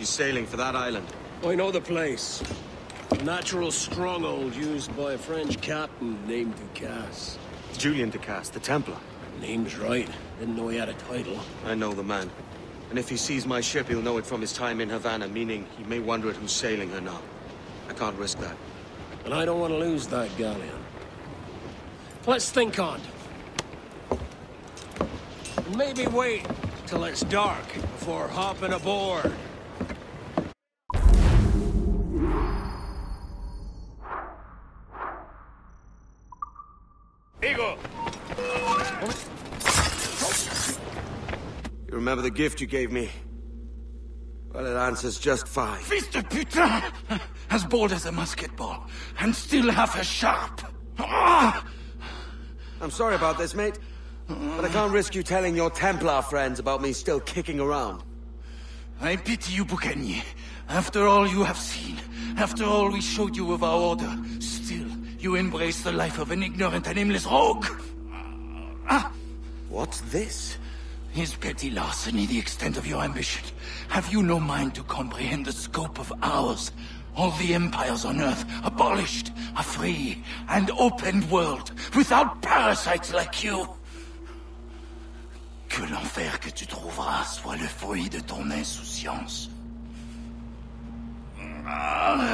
She's sailing for that island. I know the place. A natural stronghold used by a French captain named Ducasse. Julien Ducasse, the Templar. Name's right. Didn't know he had a title. I know the man. And if he sees my ship, he'll know it from his time in Havana, meaning he may wonder at who's sailing her now. I can't risk that. And I don't want to lose that galleon. Let's think on it. Maybe wait till it's dark before hopping aboard. Vigo! You remember the gift you gave me? Well, it answers just fine. Fils de putain! As bold as a musket ball, and still half as sharp. Ah! I'm sorry about this, mate. But I can't risk you telling your Templar friends about me still kicking around. I pity you, Bucanier. After all you have seen, after all we showed you of our order, you embrace the life of an ignorant and aimless rogue. Ah! What's this? Is petty larceny the extent of your ambition? Have you no mind to comprehend the scope of ours? All the empires on Earth abolished, a free and open world, without parasites like you. Que l'enfer que tu trouveras soit le fruit de ton insouciance. Ah.